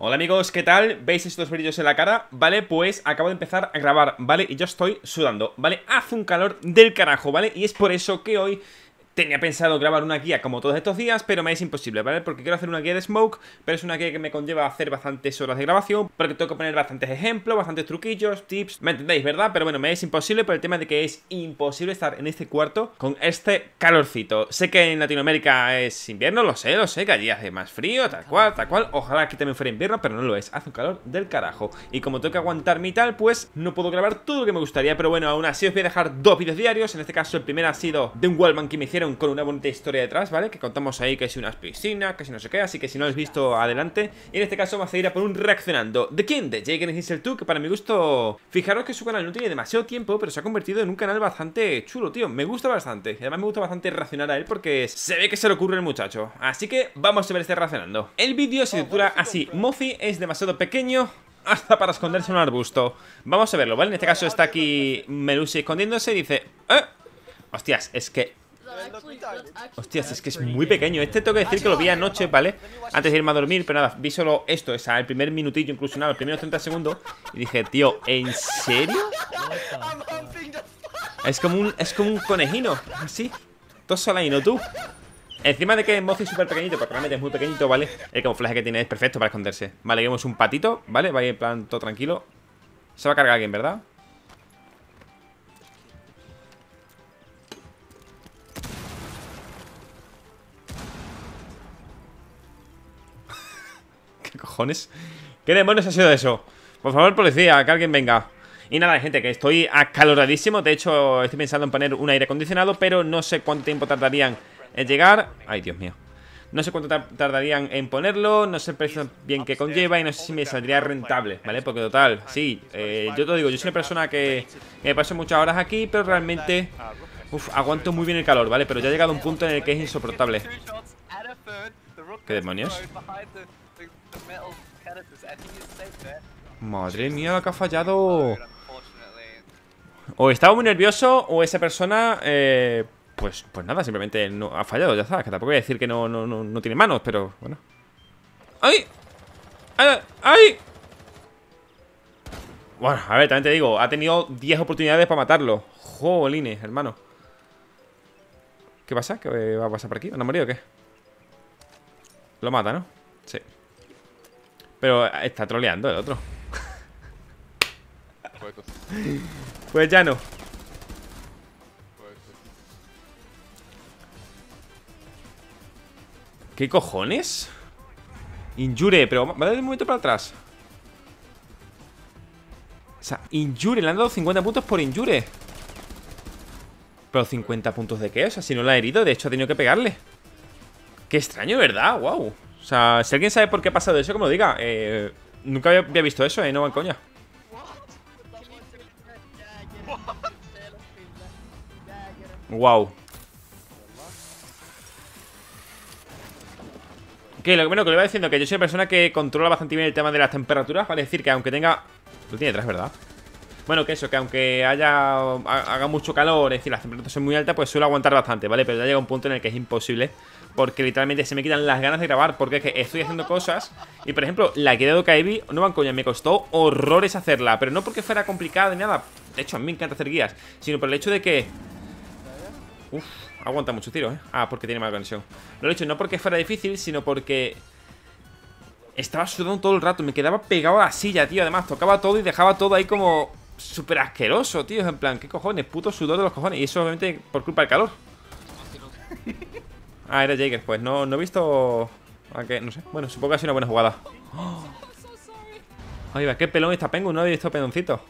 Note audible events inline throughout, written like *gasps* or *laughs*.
Hola amigos, ¿qué tal? ¿Veis estos brillos en la cara? Vale, pues acabo de empezar a grabar, ¿vale? Y yo estoy sudando, ¿vale? Hace un calor del carajo, ¿vale? Y es por eso que hoy Tenía pensado grabar una guía como todos estos días, pero me es imposible, ¿vale? Porque quiero hacer una guía de Smoke, pero es una guía que me conlleva hacer bastantes horas de grabación, porque tengo que poner bastantes ejemplos, bastantes truquillos, tips, ¿me entendéis, verdad? Pero bueno, me es imposible por el tema de que es imposible estar en este cuarto con este calorcito. Sé que en Latinoamérica es invierno, lo sé, lo sé, que allí hace más frío, tal cual, tal cual. Ojalá aquí también fuera invierno, pero no lo es, hace un calor del carajo. Y como tengo que aguantar mi tal, pues no puedo grabar todo lo que me gustaría, pero bueno, aún así os voy a dejar dos vídeos diarios. En este caso, el primero ha sido de un Wallman que me hicieron con una bonita historia detrás, ¿vale? Que contamos ahí que si unas piscinas, que si no sé qué Así que si no lo habéis visto, adelante Y en este caso vamos a ir a por un reaccionando ¿De quién? De Jake el 2 Que para mi gusto... Fijaros que su canal no tiene demasiado tiempo Pero se ha convertido en un canal bastante chulo, tío Me gusta bastante Y además me gusta bastante reaccionar a él Porque se ve que se le ocurre el muchacho Así que vamos a ver este reaccionando El vídeo se titula así Mozi es demasiado pequeño hasta para esconderse en un arbusto Vamos a verlo, ¿vale? En este caso está aquí Melusi escondiéndose y dice ¡Eh! Hostias, es que Hostias, es que es muy pequeño Este tengo que decir que lo vi anoche, ¿vale? Antes de irme a dormir, pero nada, vi solo esto O sea, el primer minutillo, incluso nada, los primeros 30 segundos Y dije, tío, ¿en serio? Es como un, es como un conejino Así, todo no tú Encima de que el Mozi es súper pequeñito, porque realmente es muy pequeñito, ¿vale? El camuflaje que tiene es perfecto para esconderse Vale, vemos un patito, ¿vale? Va a ir en plan todo tranquilo Se va a cargar alguien, ¿verdad? ¿Qué demonios ha sido eso? Por favor, policía, que alguien venga y nada, gente, que estoy acaloradísimo De hecho, estoy pensando en poner un aire acondicionado Pero no sé cuánto tiempo tardarían en llegar Ay, Dios mío no sé cuánto tardarían en ponerlo, no sé el precio bien que conlleva y no sé si me saldría rentable, ¿vale? Porque total, sí, eh, yo te digo, yo soy una persona que me paso muchas horas aquí, pero realmente, uf, aguanto muy bien el calor, ¿vale? Pero ya ha llegado un punto en el que es insoportable. ¿Qué demonios? Madre mía, que ha fallado. O estaba muy nervioso o esa persona, eh, pues, pues nada, simplemente no ha fallado, ya sabes. Que tampoco voy a decir que no, no, no, tiene manos, pero bueno. ¡Ay! ¡Ay! ¡Ay! Bueno, a ver, también te digo, ha tenido 10 oportunidades para matarlo. Jolines, hermano. ¿Qué pasa? ¿Qué va a pasar por aquí? ¿Han morido o qué? Lo mata, ¿no? Sí. Pero está troleando el otro. *laughs* Pues ya no. ¿Qué cojones? Injure, pero va a dar un momento para atrás. O sea, Injure, le han dado 50 puntos por Injure. Pero 50 puntos de qué? O sea, si no la ha herido, de hecho ha tenido que pegarle. Qué extraño, ¿verdad? Wow. O sea, si alguien sabe por qué ha pasado eso, lo diga. Eh, nunca había, visto eso, ¿eh? No van coña. Wow. Que lo bueno que le iba diciendo que yo soy una persona que controla bastante bien el tema de las temperaturas, vale decir que aunque tenga. Lo tiene detrás, ¿verdad? Bueno, que eso, que aunque haya haga mucho calor, es decir, las temperaturas son muy altas, pues suele aguantar bastante, ¿vale? Pero ya llega un punto en el que es imposible porque literalmente se me quitan las ganas de grabar Porque es que estoy haciendo cosas Y por ejemplo, la guía de Dokaibi, no van coña, me costó horrores hacerla Pero no porque fuera complicada ni nada De hecho, a mí me encanta hacer guías Sino por el hecho de que... Uf, aguanta mucho tiro, ¿eh? Ah, porque tiene mala conexión Lo he hecho no porque fuera difícil, sino porque... Estaba sudando todo el rato Me quedaba pegado a la silla, tío Además, tocaba todo y dejaba todo ahí como súper asqueroso, tío. En plan, ¿qué cojones? Puto sudor de los cojones. Y eso obviamente por culpa del calor. Ah, era Jaeger. Pues no, no he visto... A qué, no sé. Bueno, supongo que ha sido una buena jugada. *gasps* Ay, va, qué pelón está Pengu. No he visto pedoncito.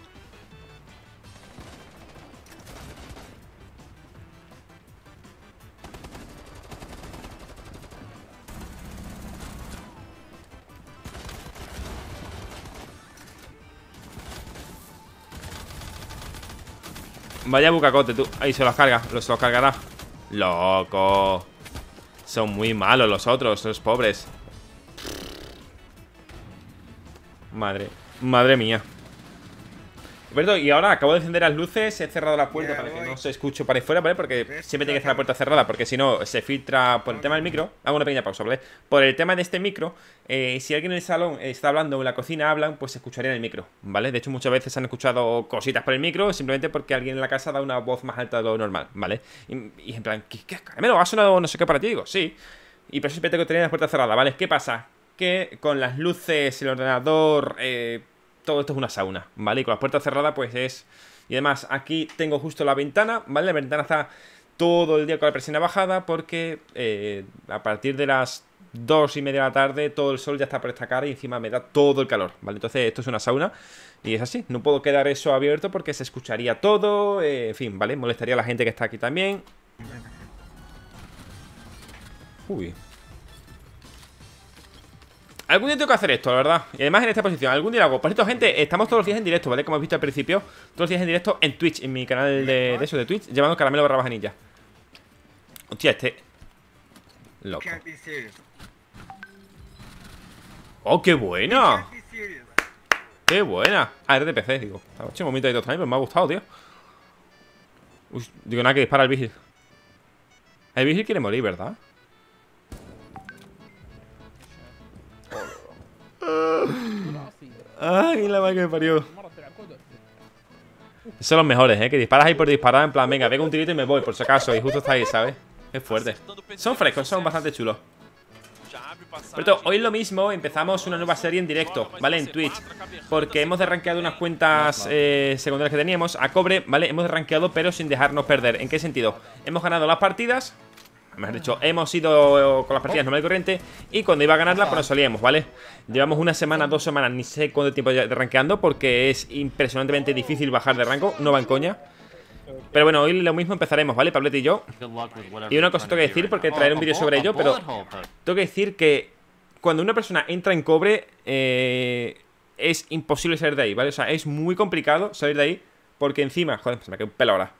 Vaya bucacote, tú. Ahí se los carga. Se los cargará. Loco. Son muy malos los otros, los pobres. Madre. Madre mía. Perdón, y ahora acabo de encender las luces, he cerrado la puerta para que no se escuche para ahí fuera, ¿vale? Porque siempre tiene que estar la puerta cerrada, porque si no se filtra por el tema del micro. Hago una pequeña pausa, ¿vale? Por el tema de este micro, eh, si alguien en el salón está hablando o en la cocina hablan, pues se escucharía en el micro, ¿vale? De hecho, muchas veces han escuchado cositas por el micro simplemente porque alguien en la casa da una voz más alta de lo normal, ¿vale? Y, en plan, ¿qué, qué caramelo? ¿Ha sonado no sé qué para ti? Digo, sí. Y por eso siempre tengo que tener la puerta cerrada, ¿vale? ¿Qué pasa? Que con las luces, el ordenador, eh todo esto es una sauna, ¿vale? Y con las puertas cerradas, pues es... Y además, aquí tengo justo la ventana, ¿vale? La ventana está todo el día con la presión bajada porque eh, a partir de las dos y media de la tarde todo el sol ya está por esta cara y encima me da todo el calor, ¿vale? Entonces esto es una sauna y es así, no puedo quedar eso abierto porque se escucharía todo, eh, en fin, ¿vale? Molestaría a la gente que está aquí también. Uy, Algún día tengo que hacer esto, la verdad. Y además en esta posición, algún día lo hago. Por cierto, gente, estamos todos los días en directo, ¿vale? Como habéis visto al principio Todos los días en directo en Twitch, en mi canal de, eso, de Twitch Llevando caramelo barra bajanilla Hostia, este Loco. ¡Oh, qué buena! ¡Qué buena! Ah, de PC, digo. Estaba momento de también, pero me ha gustado, tío. Uy, digo nada que dispara el vigil. El vigil quiere morir, ¿verdad? Ay, la madre que me parió. son los mejores, ¿eh? Que disparas ahí por disparar En plan, venga, pego un tirito y me voy Por si acaso, y justo está ahí, ¿sabes? Es fuerte Son frescos, son bastante chulos pero hoy lo mismo, empezamos una nueva serie en directo, ¿vale? En Twitch Porque hemos derranqueado unas cuentas eh, secundarias que teníamos a cobre, ¿vale? Hemos derranqueado pero sin dejarnos perder ¿En qué sentido? Hemos ganado las partidas Mejor dicho, hemos ido con las partidas normal y corriente Y cuando iba a ganarla, pues nos salíamos, ¿vale? Llevamos una semana, dos semanas, ni sé cuánto tiempo de rankeando Porque es impresionantemente difícil bajar de rango No va en coña pero bueno, hoy lo mismo empezaremos, ¿vale? Pablet y yo Y una cosa tengo que decir, porque traeré un vídeo sobre ello Pero tengo que decir que Cuando una persona entra en cobre eh, Es imposible salir de ahí, ¿vale? O sea, es muy complicado salir de ahí Porque encima, joder, se me queda un pelo ahora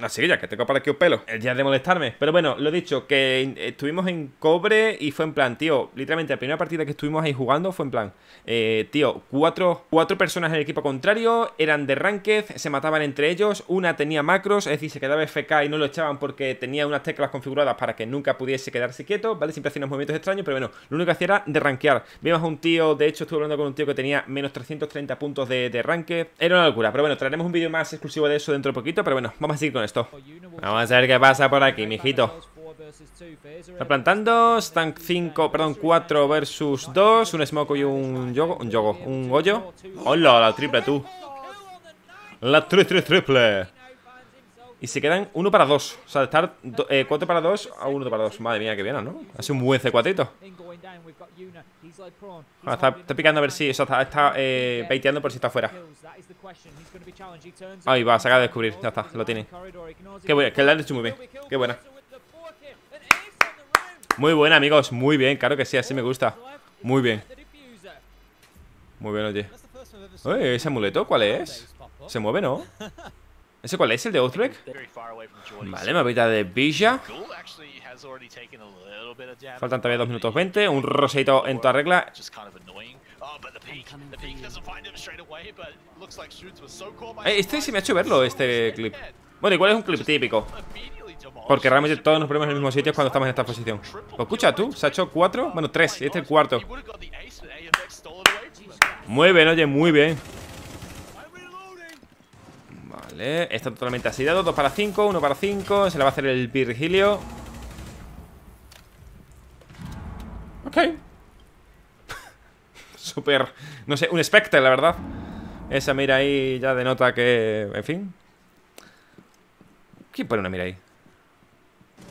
Así ya que tengo para aquí un pelo. El día de molestarme. Pero bueno, lo dicho, que estuvimos en cobre y fue en plan, tío, literalmente la primera partida que estuvimos ahí jugando fue en plan, eh, tío, cuatro, cuatro personas en el equipo contrario, eran de ranked, se mataban entre ellos, una tenía macros, es decir, se quedaba FK y no lo echaban porque tenía unas teclas configuradas para que nunca pudiese quedarse quieto, ¿vale? Siempre hacía unos movimientos extraños, pero bueno, lo único que hacía era de rankear. Vimos a un tío, de hecho estuve hablando con un tío que tenía menos 330 puntos de, de. Era una locura, pero bueno, traeremos un vídeo más exclusivo de eso dentro de poquito, pero bueno, vamos a seguir con esto. Vamos a ver qué pasa por aquí, mijito. Está plantando, están 5, perdón, 4 versus 2 Un smoke y un yogo, un yogo, un hoyo. Hola, la triple tú. La tri tri triple Y se quedan 1 para 2 O sea, de estar 4 eh, para 2 a 1 para 2 Madre mía, qué bien, ¿no? Ha sido un buen C4 ah, está, picando a ver si, o sea, está, está eh, baiteando por si está fuera. Ahí va, se acaba de descubrir, ya está, lo tiene. Qué buena, que le han hecho muy bien. Qué buena. Muy buena, amigos, muy bien, claro que sí, así me gusta. Muy bien. Muy bien, Oye, ¿ese amuleto cuál es? ¿Se mueve, no? ¿Ese cuál es? ¿El de Outbreak? Vale, mapita de Villa. Faltan todavía 2 minutos 20 Un roseito en toda regla. Eh, Este sí me ha hecho verlo, este clip. Bueno, igual es un clip típico porque realmente todos nos ponemos en el mismo sitio cuando estamos en esta posición. ¿Lo escucha tú? ¿Se ha hecho cuatro? Bueno, tres, este es el cuarto. Muy bien, oye, muy bien Está totalmente asidado Dos para cinco, uno para cinco Se le va a hacer el Virgilio. Ok. *laughs* Súper, no sé, un Spectre, la verdad. Esa mira ahí ya denota que, en fin. ¿Quién pone una mira ahí?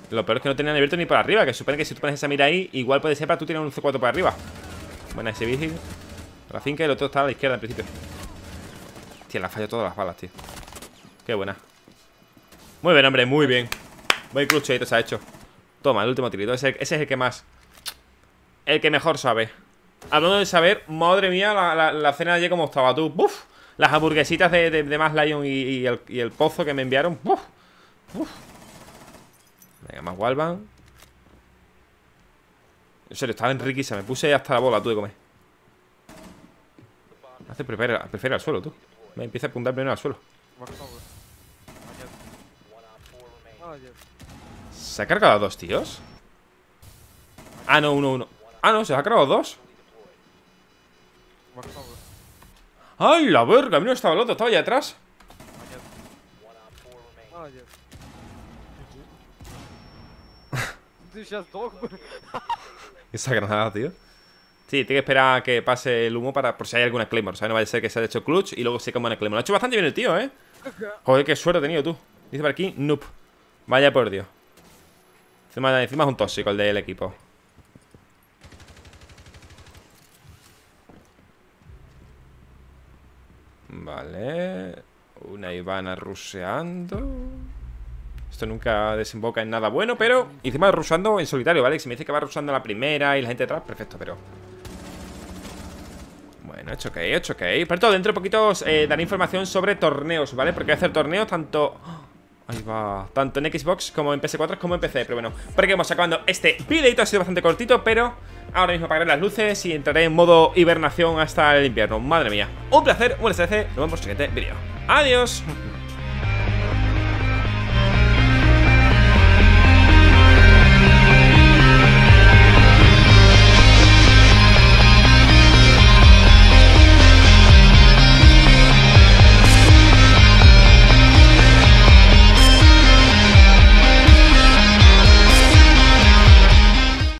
Lo peor es que no tenían abierto ni para arriba Que supone que si tú pones esa mira ahí Igual puede ser para tú tener un C4 para arriba. Buena ese vigil La finca y el otro está a la izquierda en principio. Tío, le ha fallado todas las balas, tío Qué buena. Muy bien, hombre, muy bien. Buen clutchito se ha hecho. Toma, el último tirito. Ese, es el que más. El que mejor sabe. Hablando de saber, madre mía La, cena de ayer como estaba tú ¡Buf! Las hamburguesitas de, de, Más Lion y, el, pozo que me enviaron. ¡Buf! ¡Buf! Venga, más Walvan En serio, estaba en riquísima Me puse hasta la bola, tú, de comer. Hace prefiere, prefiere al suelo, tú. Me empieza a apuntar primero al suelo. ¿Se ha cargado a dos tíos? Ah, no, uno, uno. Ah, no, se ha cargado dos. ¡Ay, la verga! A mí no estaba el otro, estaba allá atrás. *laughs* Esa granada, tío. Sí, tiene que esperar a que pase el humo para por si hay alguna Claymore. O sea, no vaya a ser que se haya hecho clutch y luego se coma una Claymore. Lo ha hecho bastante bien el tío, ¿eh? Joder, qué suerte ha tenido tú. Dice por aquí, noob. Vaya por Dios. Encima, encima es un tóxico el del equipo. Vale. Una Ivana ruseando. Esto nunca desemboca en nada bueno, pero encima rusando en solitario, ¿vale? Si me dice que va rusando la primera y la gente detrás, perfecto, pero... Bueno, hecho ok, hecho ok. Pero todo, dentro de poquitos eh, daré información sobre torneos, ¿vale? Porque voy a hacer torneos tanto... Ahí va, tanto en Xbox como en PS4 como en PC Pero bueno, por aquí vamos acabando este videito Ha sido bastante cortito, pero ahora mismo apagaré las luces Y entraré en modo hibernación hasta el invierno. Madre mía, un placer, un SC Nos vemos en el siguiente vídeo. Adiós